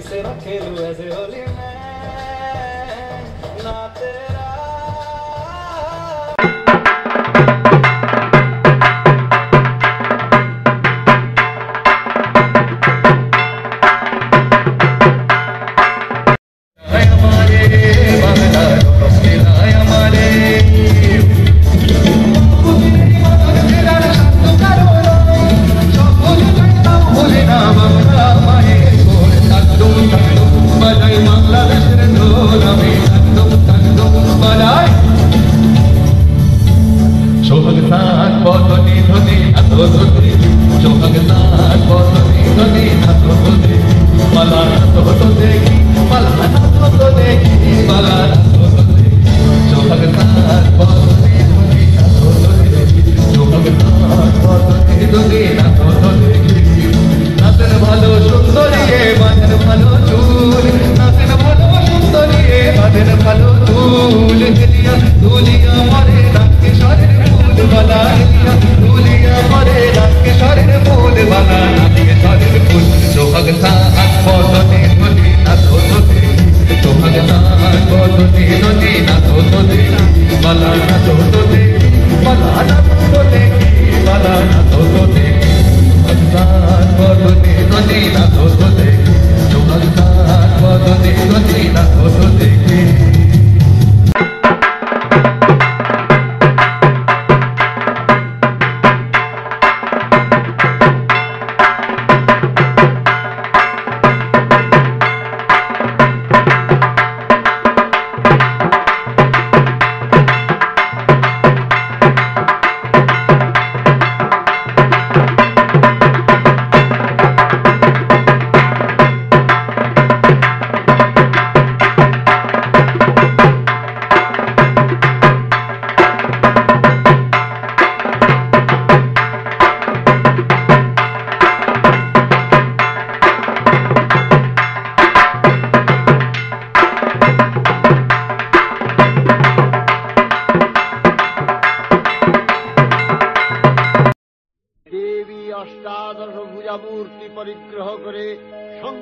से मैं खेलूं ऐसे होली में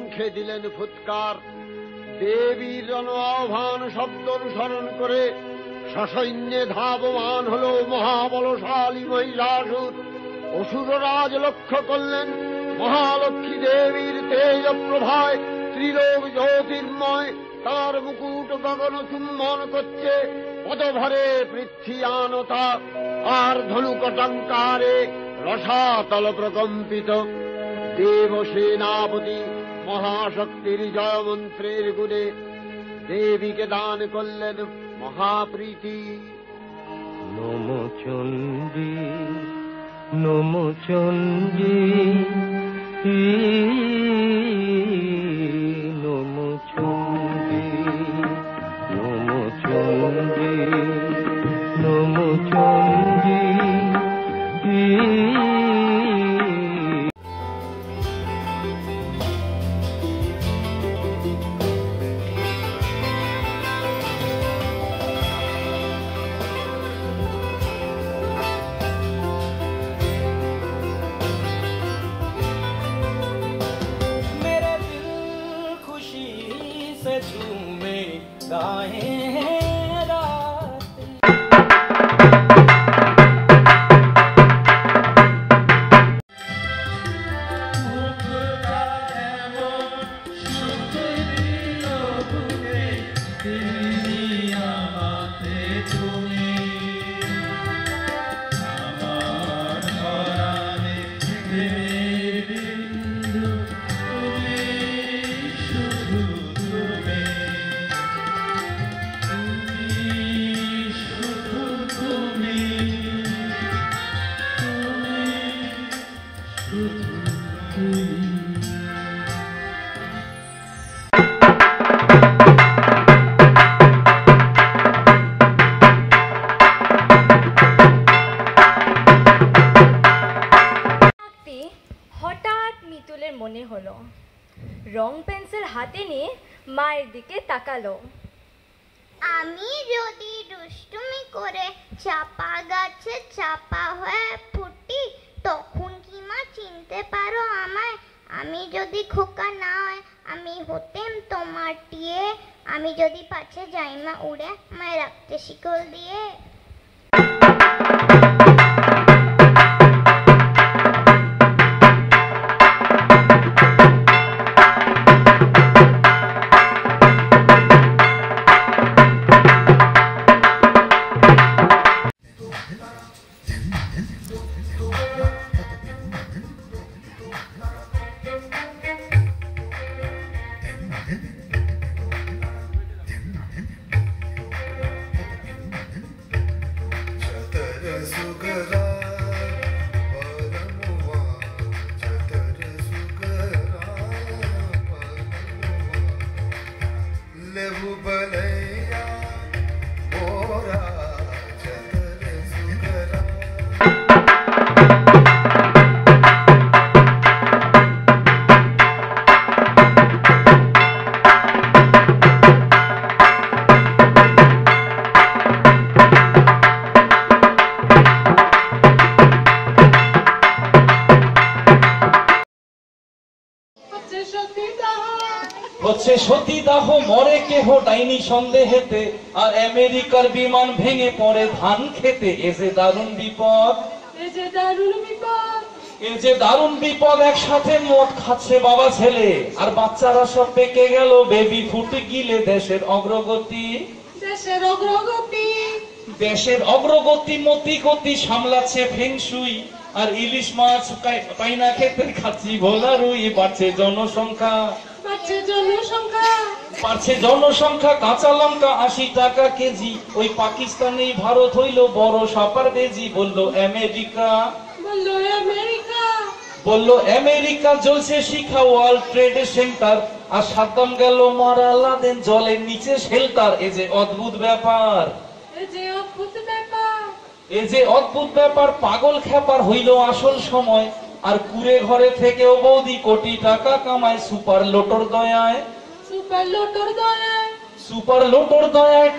শঙ্খে দিলেন ফুৎকার। দেবীর জন আহ্বান শব্দ অনুসরণ করে সসৈন্যে ধাবমান হল মহাবলশালী মহিষাসুর অসুররাজ লক্ষ্য করলেন, মহালক্ষ্মী দেবীর তেজ প্রভায় ত্রিলোক জ্যোতির্ময়, তার মুকুট গগন চুম্বন করছে, পদভরে পৃথ্বীয়ানতা আর ধনুকটঙ্কারে রসাতল প্রকম্পিত। দেবসেনাপতি মহাশক্তির জয়মন্ত্রের গুণে দেবীকে দান করলেন মহাপ্রীতি। নমো চণ্ডী নমো চণ্ডী নমো চণ্ডী নমো চণ্ডী নমো চণ্ডী। में गाए हैं। রং পেন্সিল হাতে নিয়ে মায়ের দিকে তাকালো। আমি যদি দুষ্টুমি করে চাপা গাছে চাপা হয়ে ফুটি, তখন কি মা চিনতে পারো আমায়? আমি যদি খোকা না হয়, আমি হতেম তোমার টিয়ে। আমি যদি পাছে যাই মা উড়ে মায় রাখতে শিকল দিয়ে। ডাইনি সন্দেহেতে আর আমেরিকার বিমান ভেঙে পড়ে ধান খেতে। এসে দারুণ বিপদ। এ যে দারুণ বিপদ। একসাথে মদ খাচ্ছে বাবা ছেলে। আর বাচ্চারা সব পেকে গেল বেবি ফুটে গিলে দেশের অগ্রগতি। দেশের অগ্রগতি। দেশের অগ্রগতি মতি গতি সামলাচ্ছে ফেংশুই। আর ইলিশ মাছ পাইনা খেতে খাচ্ছি ভোলা রুই বাড়ছে জনসংখ্যা। বাড়ছে জনসংখ্যা। বাড়ছে জনসংখ্যা কাঁচা লঙ্কা আশি টাকা কেজি। ওই পাকিস্তানে ভারত হইল বড় সাপার বেজি বলল আমেরিকা। বলল আমেরিকা! বলল আমেরিকা জ্বলছে শিখা ওয়ার্ল্ড ট্রেড সেন্টার আর সাদ্দাম গেল মারা লাদেন জলের নিচে শেল্টার। এ যে অদ্ভুত ব্যাপার। এ যে অদ্ভুত ব্যাপার। এ যে অদ্ভুত ব্যাপার পাগল খেপার হইল আসল সময় আর কুড়ে ঘরে থেকেও বৌদি কোটি টাকা কামায় সুপার লোটর দয়ায়। সুপার লোটোর দয়ায়। সুপার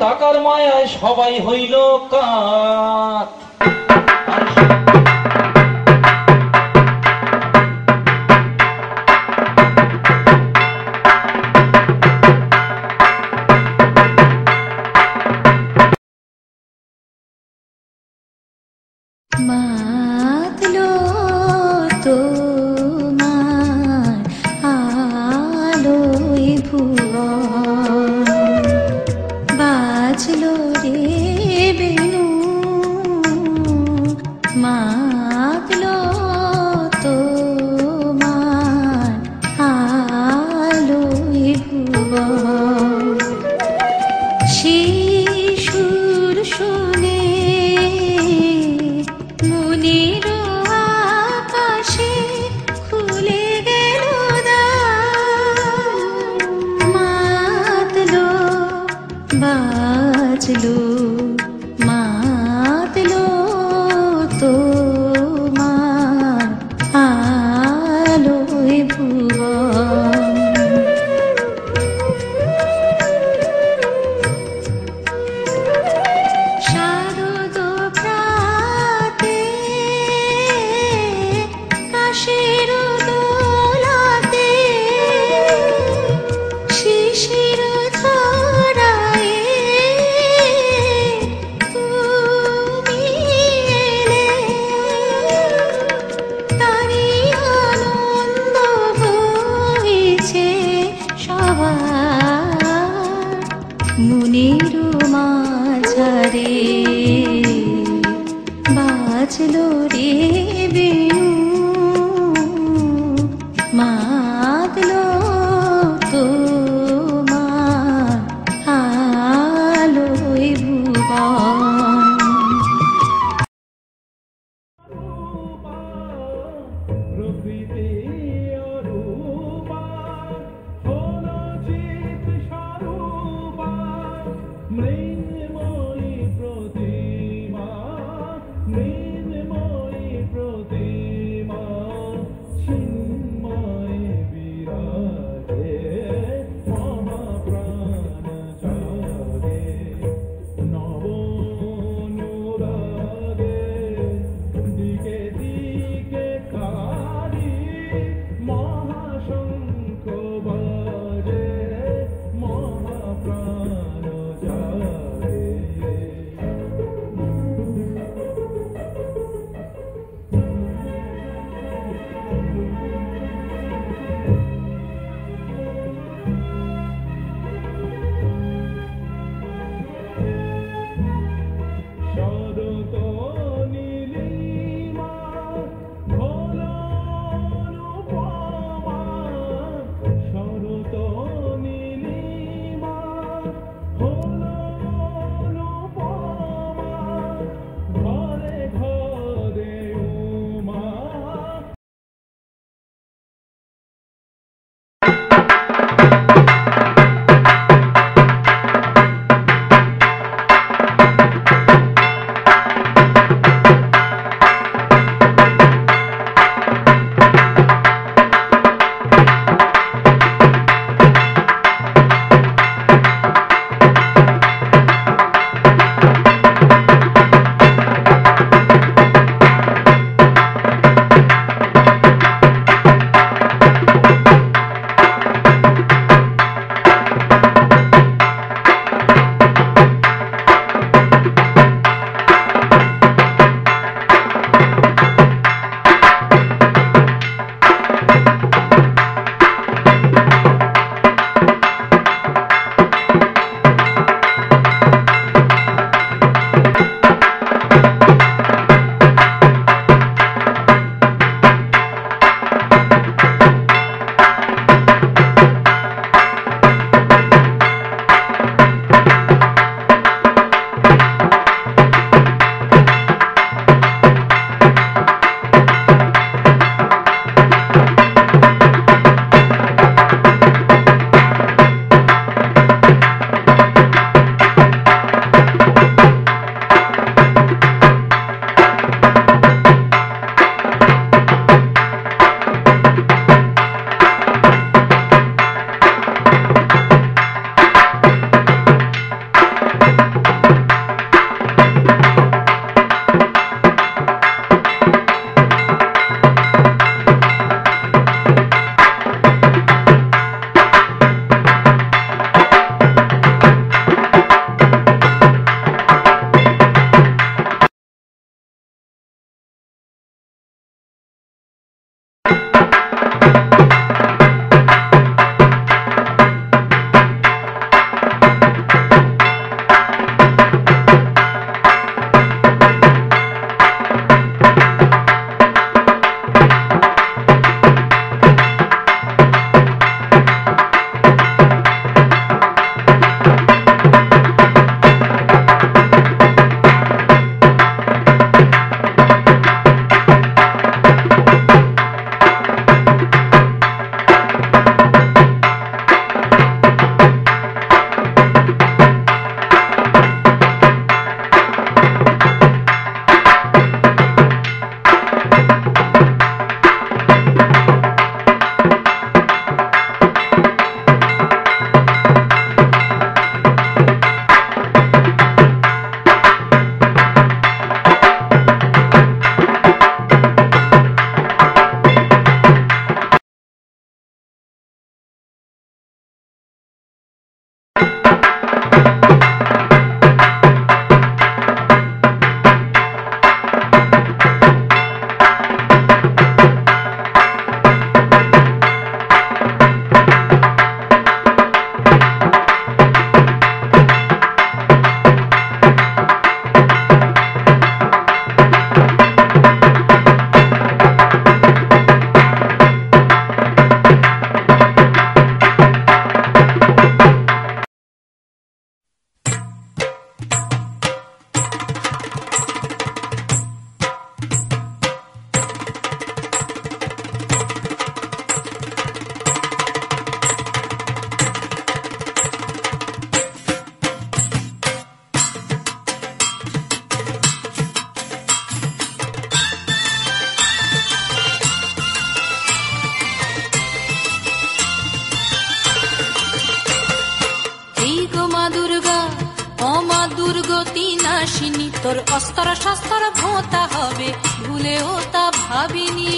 টাকার মায়ায় সবাই হইল কাত। বাজলো অস্তর শস্তর ভোতা হবে, ভুলেও তা ভাবিনি।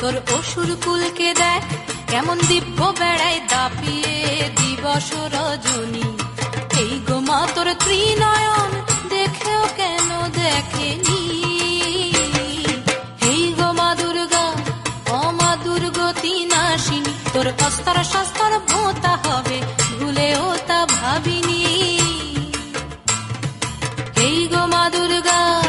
তোর অসুর কুলকে দেখ, কেমন দিব্য বেড়ায় দাপিয়ে দিবস রজনী। এই গো মা, তোর ত্রিনয়ন দেখেও কেন দেখেনি? এই গো মা দুর্গা অমা দুর্গতি নাশিনী তোর অস্তর, শস্তর ভোঁতা হবে, ভুলেও তা ভাবিনি। এই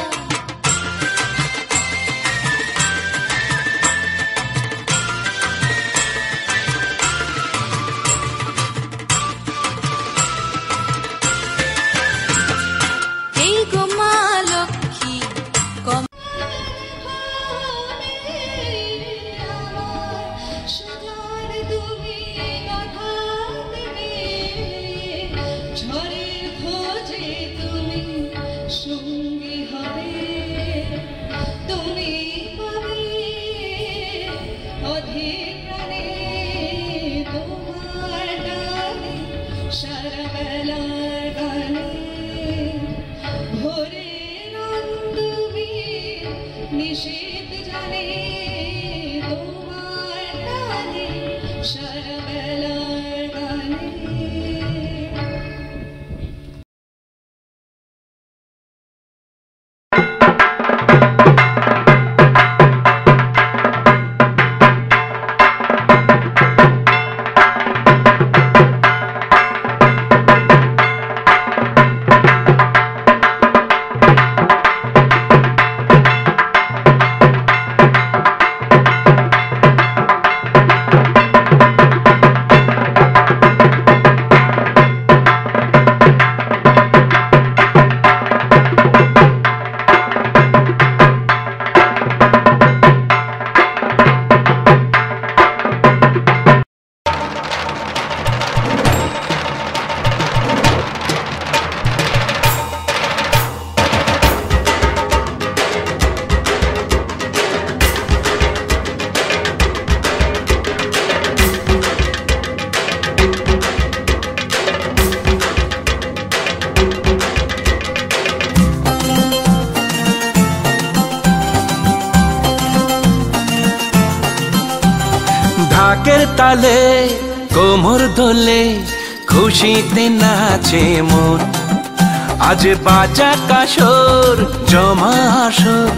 ঢাকের তালে, কোমর দোলে খুশিতে নাচে মন। আজ বাজা কাসর জমা আসর,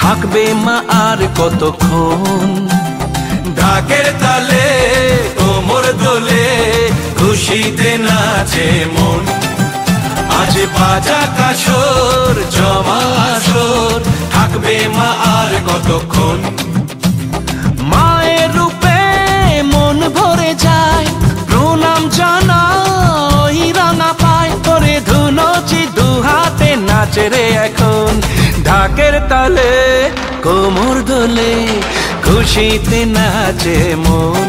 থাকবে মা আর কতক্ষণ? ঢাকের তালে, কোমর দোলে খুশিতে নাচে মন। আজ বাজা কাসর জমা আসর, থাকবে মা আর কতক্ষণ? নাচে রে এখন। ঢাকের তালে, কোমর দোলে, খুশিতে নাচে মন।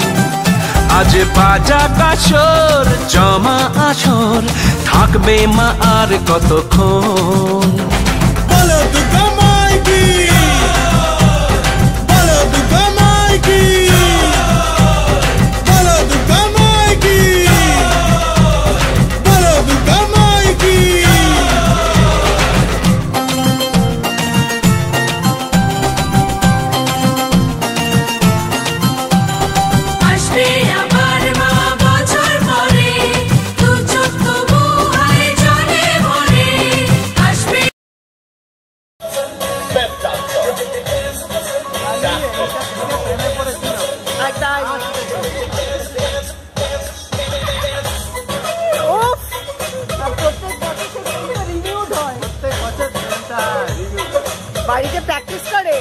আজ বাজা কাসর জমা আসর, থাকবে মা আর কতক্ষণ? প্রেম চাচ্ছ বাড়িতে প্র্যাকটিস করে।